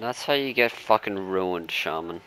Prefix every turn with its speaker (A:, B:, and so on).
A: And that's how you get fucking ruined, Shaman.